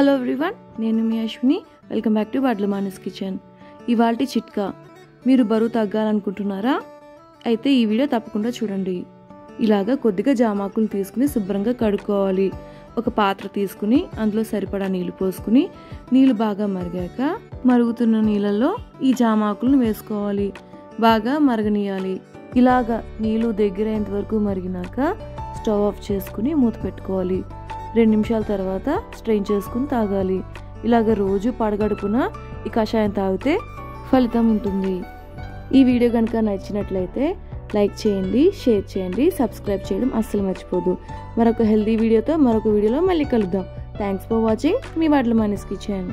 Hello everyone నేను మీ Ashwini. Welcome back to Vadla Manas kitchen ఇవాల్టి చిట్కా. మీరు బరువు తగ్గాలనుకుంటున్నారా? అయితే ఈ వీడియో తప్పకుండా చూడండి. ఇలాగా కొద్దిగా జామాకులు తీసుకుని శుభ్రంగా కడుక్కోవాలి. ఒక పాత్ర తీసుకుని అందులో సరిపడా నీళ్ళు పోసుకుని నీళ్ళు బాగా మరిగాక మరుగుతున్న నీళ్ళల్లో ఈ జామాకులను వేసుకోవాలి. బాగా మరగనీయాలి. ఇలాగా నీళ్ళు దగ్గరైనంత వరకు మరిగినాక స్టవ్ ఆఫ్ చేసుకుని మూత పెట్టుకోవాలి. రెండు నిమిషాల తర్వాత స్ట్రెయిన్ చేసుకుని తాగాలి. ఇలాగ రోజు పడగడుపున ఈ కషాయం తాగితే ఫలితం ఉంటుంది. ఈ వీడియో కనుక నచ్చినట్లయితే లైక్ చేయండి షేర్ చేయండి సబ్స్క్రైబ్ చేయడం అస్సలు మర్చిపోదు. మరొక హెల్తీ వీడియోతో మరొక వీడియోలో మళ్ళీ కలుద్దాం. Thanks for watching. మీ వాటిలో మనసుకి కిచెన్.